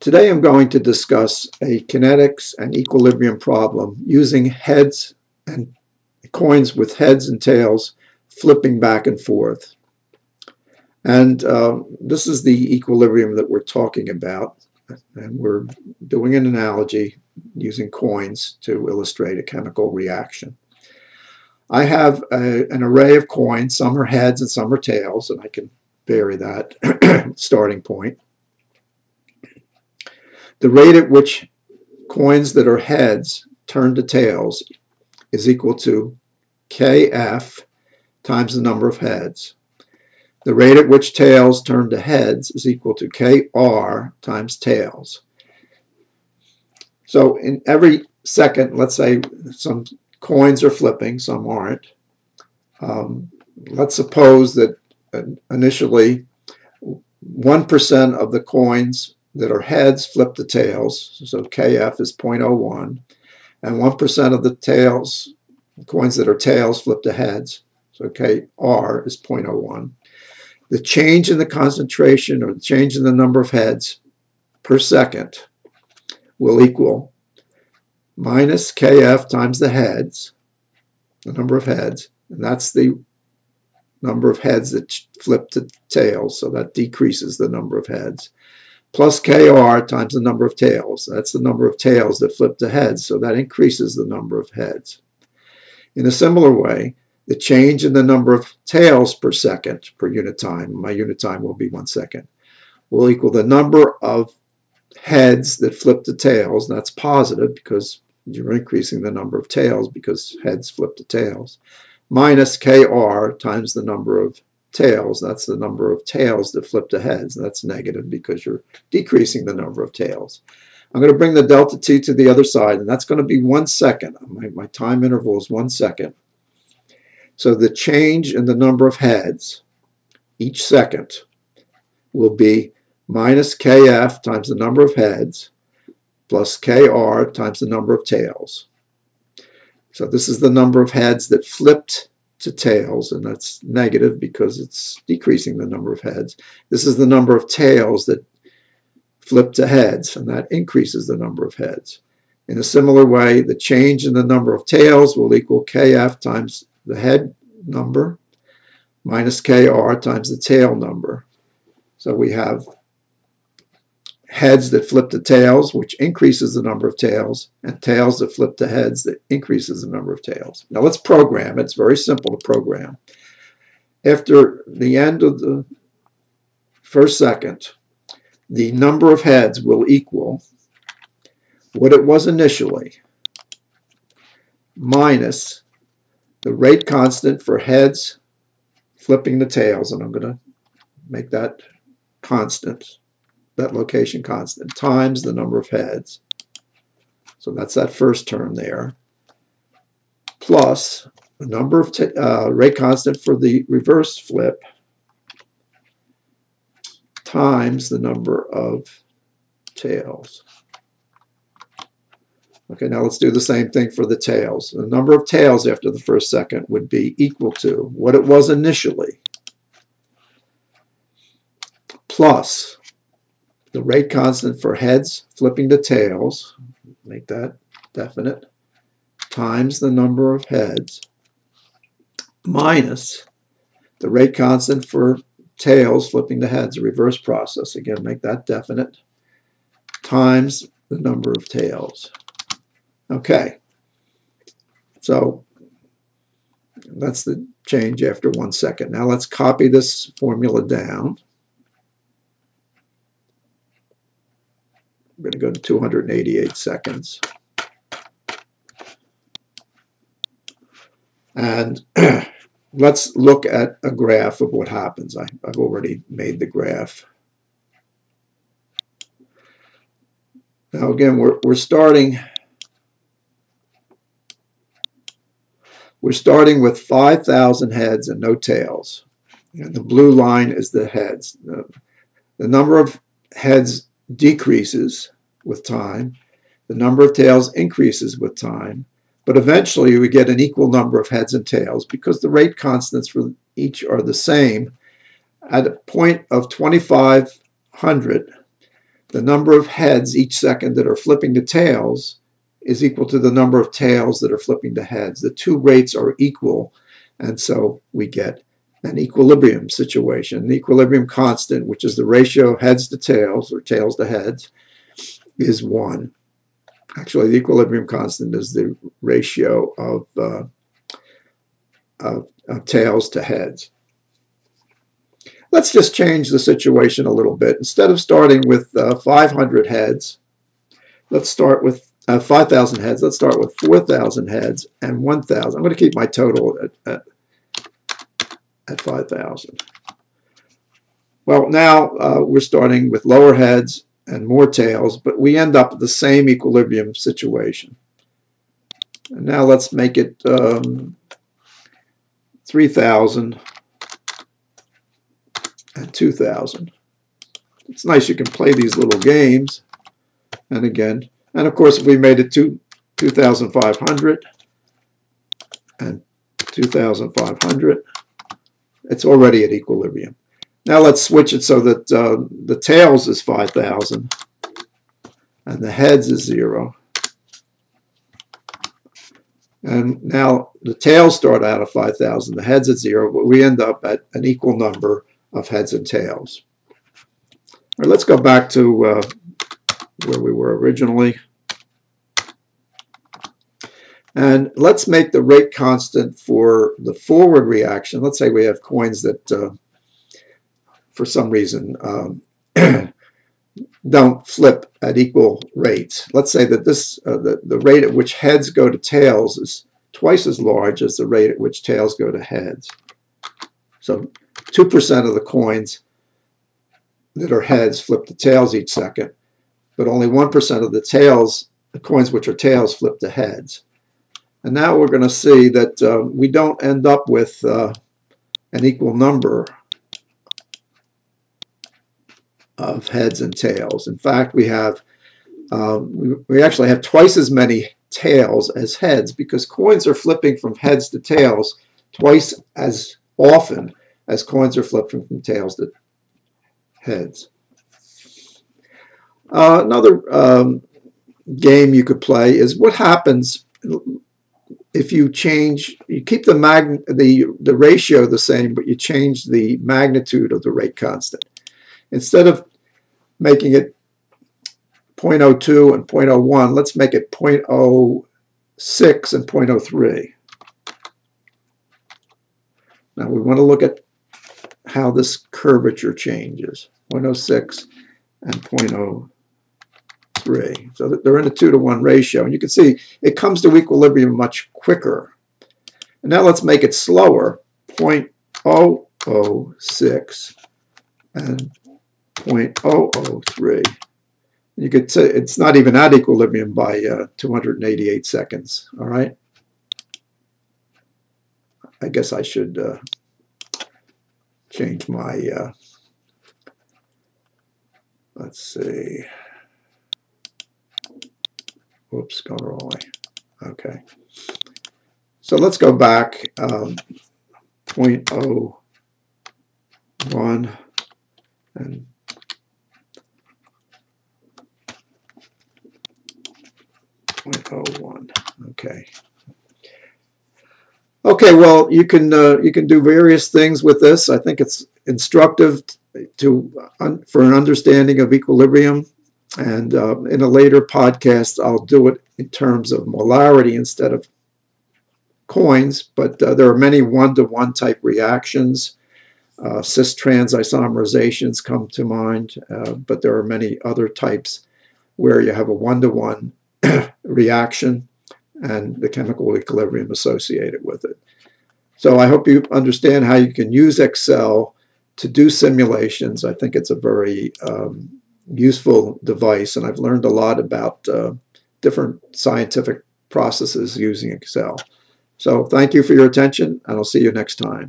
Today I'm going to discuss a kinetics and equilibrium problem using heads and coins with heads and tails flipping back and forth. And um, this is the equilibrium that we're talking about. And we're doing an analogy using coins to illustrate a chemical reaction. I have a, an array of coins. Some are heads and some are tails, and I can vary that starting point. The rate at which coins that are heads turn to tails is equal to kf times the number of heads. The rate at which tails turn to heads is equal to kr times tails. So in every second, let's say some coins are flipping, some aren't. Um, let's suppose that initially 1% of the coins that are heads flip to tails. So KF is 0.01. And 1% of the tails, coins that are tails, flip to heads. So KR is 0.01. The change in the concentration or the change in the number of heads per second will equal minus KF times the heads, the number of heads, and that's the number of heads that flip to tails, so that decreases the number of heads, plus KR times the number of tails. That's the number of tails that flip to heads, so that increases the number of heads. In a similar way, the change in the number of tails per second per unit time, my unit time will be one second, will equal the number of heads that flip to tails. That's positive because you're increasing the number of tails because heads flip to tails, minus KR times the number of tails. That's the number of tails that flip to heads. That's negative because you're decreasing the number of tails. I'm going to bring the delta t to the other side, and that's going to be one second. My, my time interval is one second. So the change in the number of heads each second will be minus kf times the number of heads plus kr times the number of tails. So this is the number of heads that flipped to tails, and that's negative because it's decreasing the number of heads. This is the number of tails that flip to heads, and that increases the number of heads. In a similar way, the change in the number of tails will equal kf times the head number minus kr times the tail number. So we have heads that flip to tails, which increases the number of tails, and tails that flip to heads that increases the number of tails. Now let's program. It's very simple to program. After the end of the first second, the number of heads will equal what it was initially minus the rate constant for heads flipping the tails, and I'm going to make that constant that location constant times the number of heads. So that's that first term there. Plus the number of uh, rate constant for the reverse flip times the number of tails. Okay, now let's do the same thing for the tails. The number of tails after the first second would be equal to what it was initially plus the rate constant for heads flipping to tails, make that definite, times the number of heads, minus the rate constant for tails flipping to heads, a reverse process. Again, make that definite, times the number of tails. Okay, so that's the change after one second. Now let's copy this formula down. I'm going to go to 288 seconds. And let's look at a graph of what happens. I, have already made the graph. Now again, we're, we're starting we're starting with 5,000 heads and no tails. And the blue line is the heads. The, the number of heads decreases with time. The number of tails increases with time. But eventually we get an equal number of heads and tails because the rate constants for each are the same. At a point of 2500, the number of heads each second that are flipping to tails is equal to the number of tails that are flipping to heads. The two rates are equal, and so we get an equilibrium situation. The equilibrium constant, which is the ratio heads to tails, or tails to heads, is 1. Actually, the equilibrium constant is the ratio of, uh, of, of tails to heads. Let's just change the situation a little bit. Instead of starting with uh, 500 heads, let's start with uh, 5,000 heads. Let's start with 4,000 heads and 1,000. I'm going to keep my total at, at, at 5,000. Well, now uh, we're starting with lower heads and more tails, but we end up with the same equilibrium situation. And now let's make it um, 3,000 and 2,000. It's nice you can play these little games. And again, and of course if we made it to 2,500 and 2,500, it's already at equilibrium. Now let's switch it so that uh, the tails is 5,000 and the heads is 0. And now the tails start out at 5,000, the heads at 0, but we end up at an equal number of heads and tails. All right, let's go back to uh, where we were originally. And let's make the rate constant for the forward reaction. Let's say we have coins that, uh, for some reason, um, don't flip at equal rates. Let's say that this uh, the, the rate at which heads go to tails is twice as large as the rate at which tails go to heads. So 2% of the coins that are heads flip to tails each second, but only 1% of the tails, the coins which are tails, flip to heads. And now we're going to see that uh, we don't end up with uh, an equal number of heads and tails. In fact, we have um, we, we actually have twice as many tails as heads because coins are flipping from heads to tails twice as often as coins are flipping from tails to heads. Uh, another um, game you could play is what happens if you change, you keep the, mag the, the ratio the same, but you change the magnitude of the rate constant. Instead of making it 0.02 and 0.01, let's make it 0.06 and 0.03. Now we want to look at how this curvature changes, 0.06 and 0.03. So they're in a 2 to 1 ratio. And you can see it comes to equilibrium much quicker. And now let's make it slower, 0.006 and 0.003. You could say it's not even at equilibrium by uh, 288 seconds, all right? I guess I should uh, change my, uh, let's see, whoops, gone wrong way. Okay. So let's go back um, 0.01 and Point oh one. Okay. Okay, well, you can uh, you can do various things with this. I think it's instructive to for an understanding of equilibrium. And uh, in a later podcast, I'll do it in terms of molarity instead of coins. But uh, there are many one-to-one type reactions. Uh, cis-trans isomerizations come to mind, uh, but there are many other types where you have a one-to-one -one reaction and the chemical equilibrium associated with it. So I hope you understand how you can use Excel to do simulations. I think it's a very um, useful device, and I've learned a lot about uh, different scientific processes using Excel. So thank you for your attention, and I'll see you next time.